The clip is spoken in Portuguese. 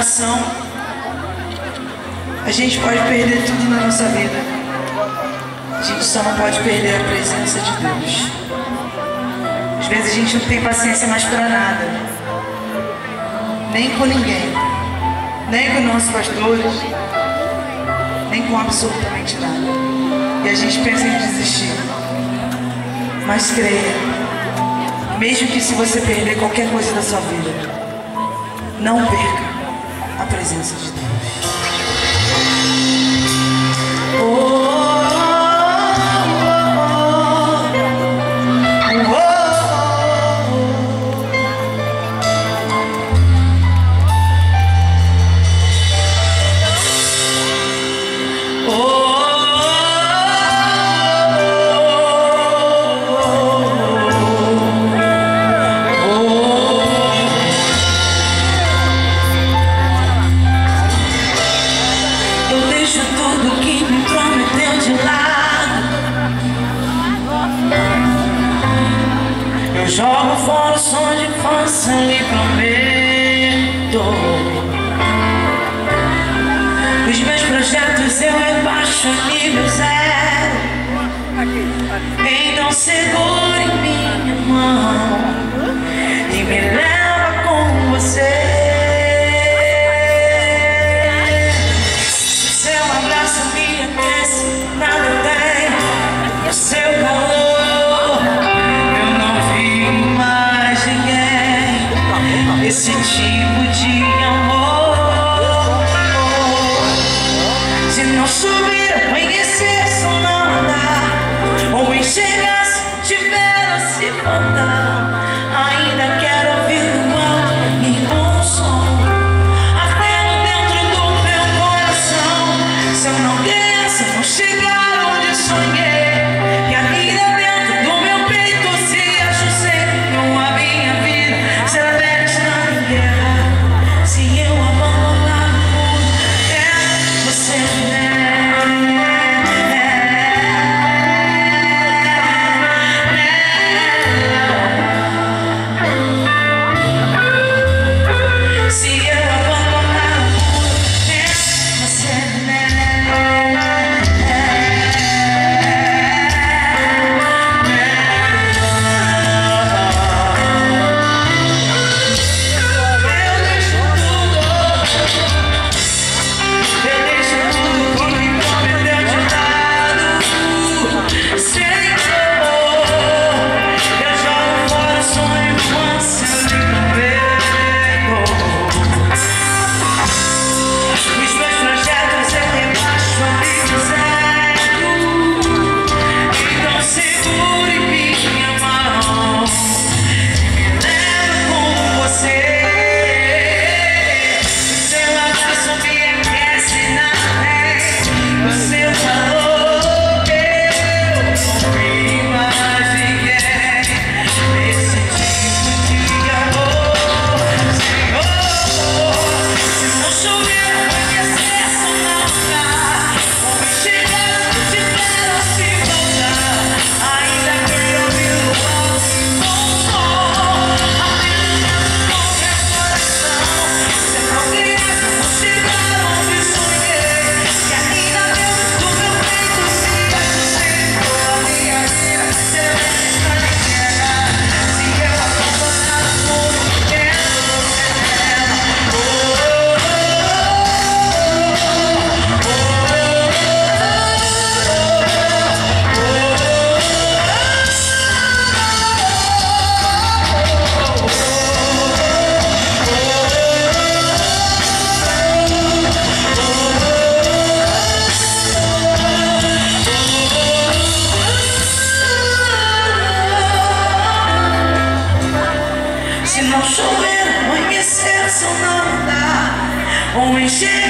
coração, a gente pode perder tudo na nossa vida. A gente só não pode perder a presença de Deus. Às vezes a gente não tem paciência mais para nada. Nem com ninguém. Nem com nossos pastores. Nem com absolutamente nada. E a gente pensa em desistir. Mas creia. Mesmo que se você perder qualquer coisa da sua vida, não perca presença de Deus. De. Eu jogo fora o som de infância e prometo. Os meus projetos eu rebaixo nível zero. Então segure minha mão e me leva com você. Esse tipo de amor. Se não chover, amanhecer, só não andar, ou enxergar se tiver ou se faltar. Ainda quero ouvir o alto e bom som. Ardendo dentro do meu coração Se eu não der, se eu não chegar onde sonhei Se não chover,